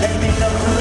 Let me know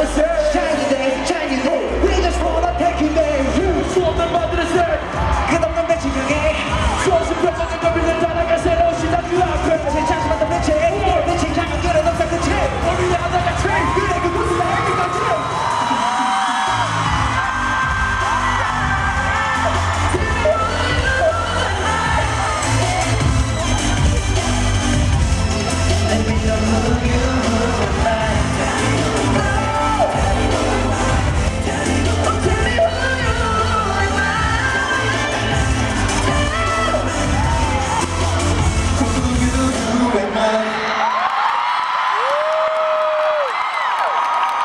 Let's hear it.